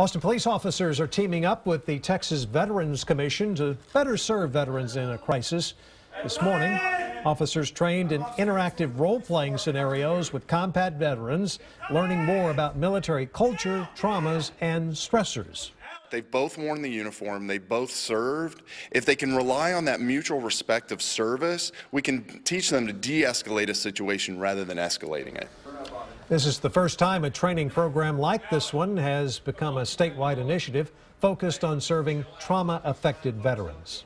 Austin police officers are teaming up with the Texas Veterans Commission to better serve veterans in a crisis. This morning, officers trained in interactive role-playing scenarios with combat veterans, learning more about military culture, traumas, and stressors. They've both worn the uniform, they both served. If they can rely on that mutual respect of service, we can teach them to de-escalate a situation rather than escalating it. This is the first time a training program like this one has become a statewide initiative focused on serving trauma-affected veterans.